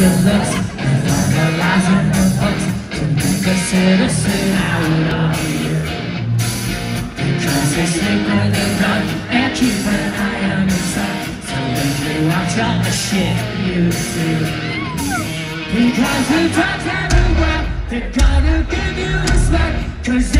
good looks and all the lies and the hooks to make a citizen out of you. Because they sleep with the dark and keep an eye on your. So they you watch all the shit you do. Because the drugs everywhere, they're gonna give you respect. Cause